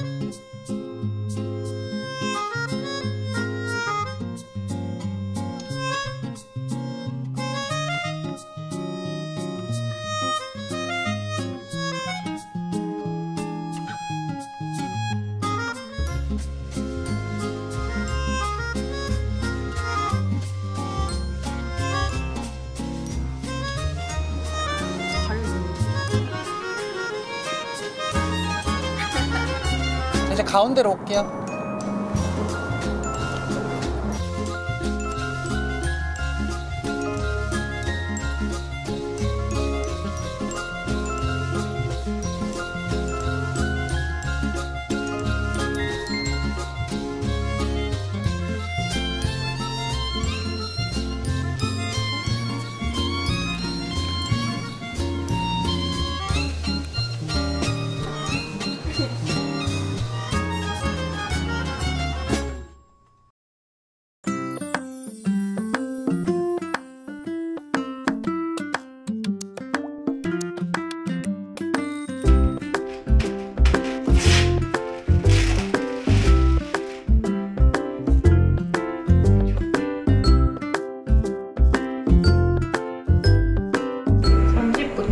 이 가운데로 올게요.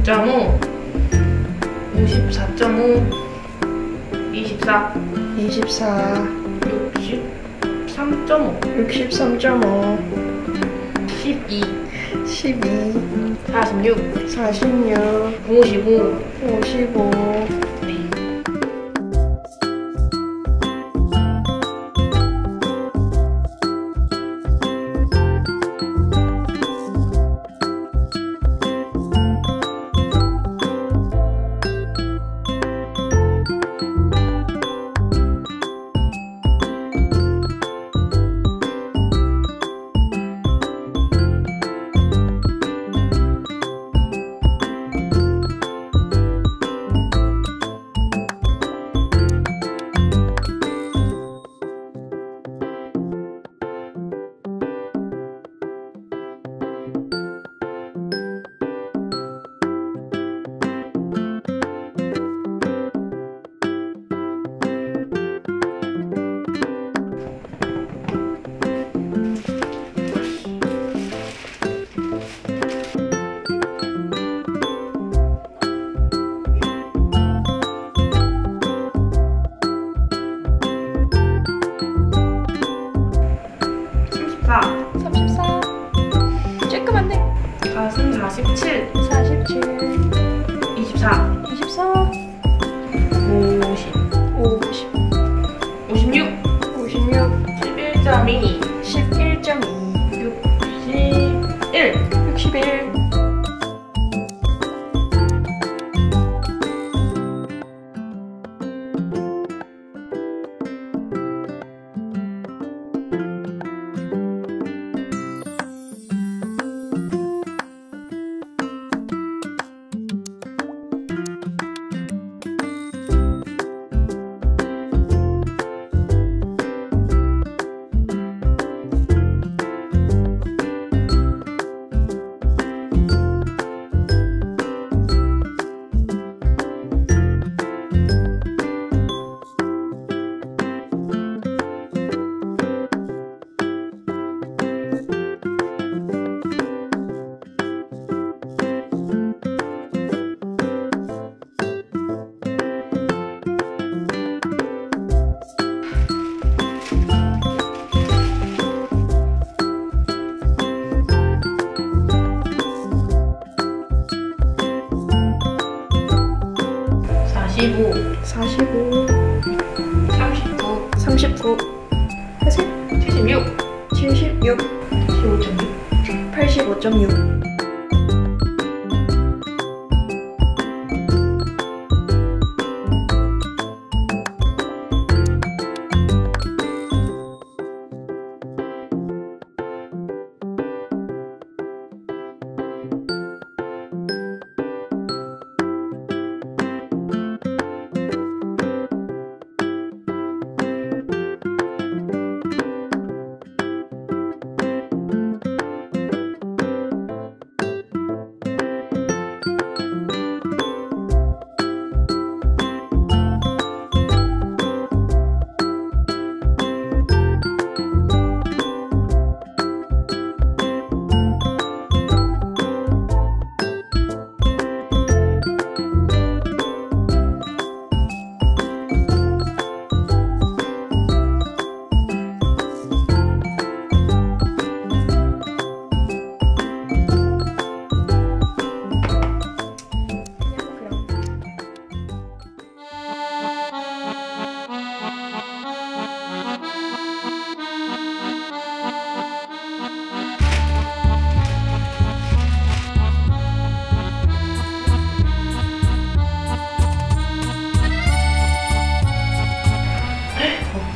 삼십구.5 54.5 24 24, 63.5 63.5, 12 12, 46 46, 55 55, 11.2 11.2, 61 61, 사십오. 45, 삼십구. 39, 하세요. 칠십육. 76, 십오점육. 85.6,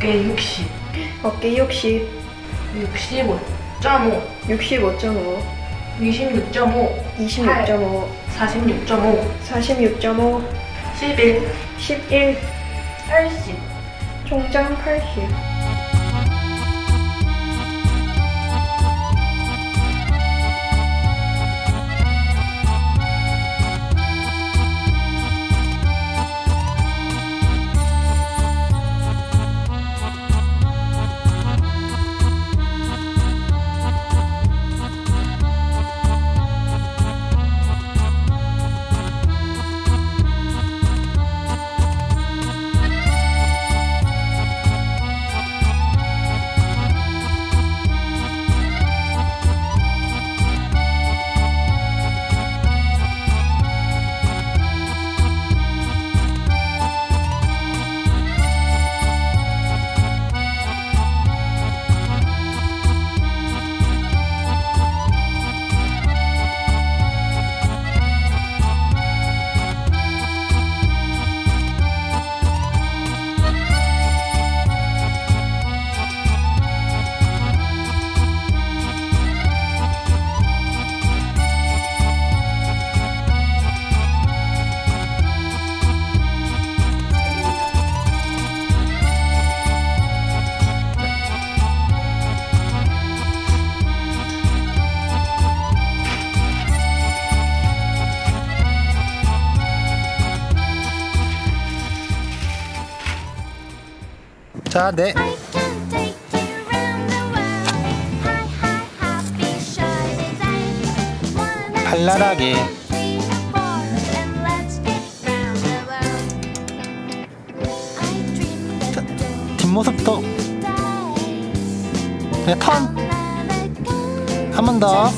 어깨 60. 어깨 60, 65.5. 65.5, 26.5. 26.5, 46.5. 46.5, 11. 11, 80. 총장 80. World. I dream 자. 뒷모습도 네, 턴. 한 번 더.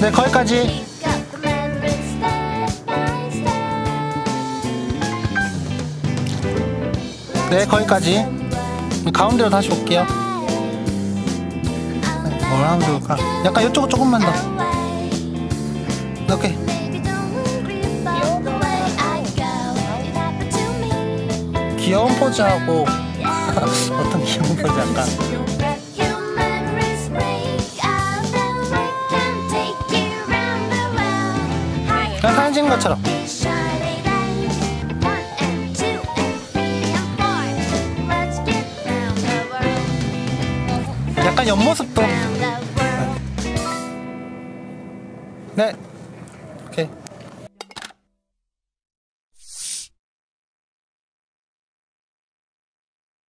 네, 거기까지. 네, 거기까지. 가운데로 다시 올게요. 뭘 하면 좋을까? 약간 이쪽으로 조금만 더. 이렇게. 귀여운 포즈하고 어떤 귀여운 포즈 할까? World. 약간 옆모습도. 네,